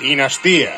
Dinastía.